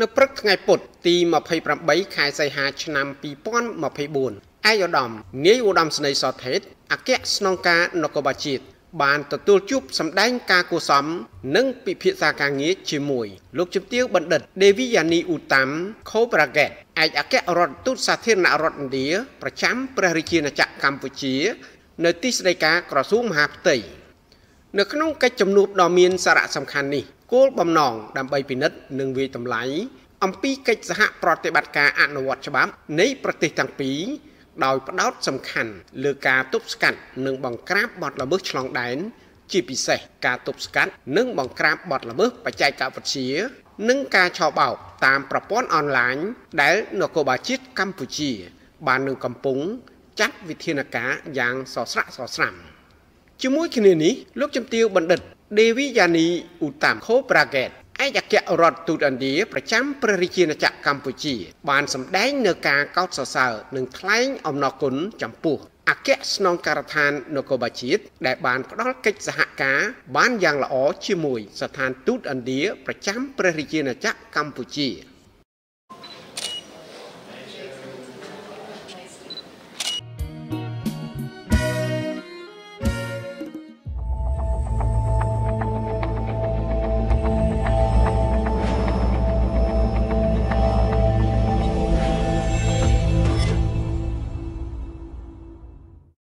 នៅព្រឹកថ្ងៃពុធទី28ខែសីហាឆ្នាំ2024ឯកឧត្តមនាយឧត្តមស្នេហ៍សថេតអគ្គស្នងការនគរបាលជាតិបានទទួលជួបសម្ដែងការគួសមនិងពិភាក្សាការងារជាមួយលោកជំទាវបណ្ឌិត Devi Yani Uttam Khobraget ឯកអគ្គរដ្ឋទូតសាធារណរដ្ឋឥណ្ឌាប្រចាំព្រះរាជាណាចក្រកម្ពុជា នៅទីស្តីការក្រសួងមហាផ្ទៃ នៅក្នុងកិច្ចជំនួបដ៏មានសារៈសំខាន់នេះគោលបំណងដើម្បីពិនិត្យនិងវិយតម្លៃអំពីកិច្ចសហប្រតិបត្តិការអនុវត្តច្បាប់នៃប្រទេសទាំងពីរដោយផ្ដោតសំខាន់លើការទប់ស្កាត់និងបង្ក្រាបបទល្មើសឆ្លងដែនជាពិសេសការទប់ស្កាត់និងបង្ក្រាបបទល្មើសបច្ចេកវិទ្យានិងការឆបោកតាមប្រព័ន្ធអនឡាញដែលនគរបាលជាតិកម្ពុជា បាននឹងកំពុងចាត់វិធានការយ៉ាងសស្រាក់សស្រាំ ជាមួយគ្នានេះលោកជំទាវបណ្ឌិត Devi Yani Uttam Khobraget ឯកអគ្គរដ្ឋទូតឥណ្ឌាប្រចាំព្រះរាជាណាចក្រកម្ពុជា បានសម្ដែងនៅការកោតសរសើរនិងថ្លែងអំណរគុណចំពោះអគ្គស្នងការដ្ឋាននគរបាលជាតិដែលបានផ្ដល់កិច្ចសហការ បានយ៉ាងល្អជាមួយស្ថានទូតឥណ្ឌាប្រចាំព្រះរាជាណាចក្រកម្ពុជា